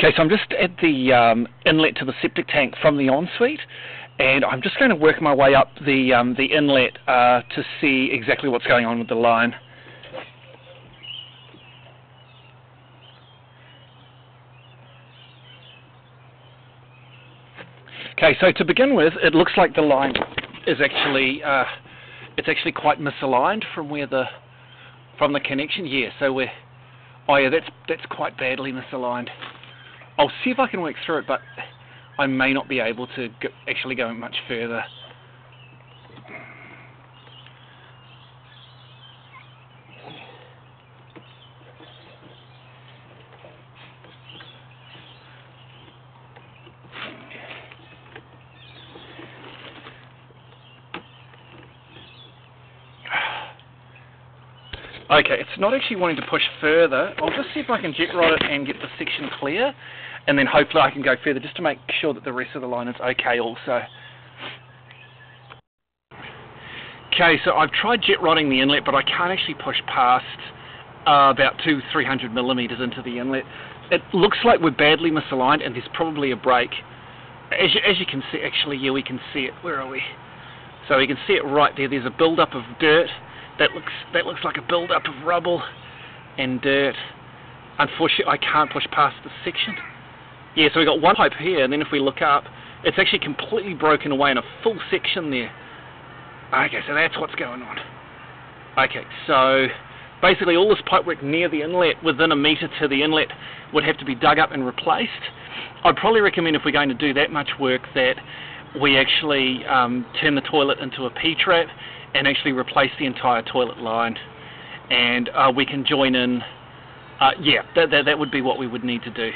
Okay, so I'm just at the um, inlet to the septic tank from the ensuite, and I'm just going to work my way up the um, the inlet uh, to see exactly what's going on with the line. Okay, so to begin with, it looks like the line is actually uh, it's actually quite misaligned from where the from the connection. Yeah, so we're oh yeah, that's that's quite badly misaligned. I'll see if I can work through it, but I may not be able to go, actually go much further. Okay, it's not actually wanting to push further. I'll just see if I can jet rod it and get the section clear, and then hopefully I can go further just to make sure that the rest of the line is okay also. Okay, so I've tried jet rodding the inlet, but I can't actually push past uh, about two, three hundred millimeters into the inlet. It looks like we're badly misaligned, and there's probably a break. As you, as you can see, actually, yeah, we can see it. Where are we? So you can see it right there. There's a build-up of dirt that looks that looks like a build-up of rubble and dirt. Unfortunately, I can't push past this section. Yeah, so we've got one pipe here, and then if we look up, it's actually completely broken away in a full section there. Okay, so that's what's going on. Okay, so basically all this pipework near the inlet, within a metre to the inlet, would have to be dug up and replaced. I'd probably recommend if we're going to do that much work that we actually um, turn the toilet into a P-trap and actually replace the entire toilet line. And uh, we can join in, uh, yeah, that, that, that would be what we would need to do.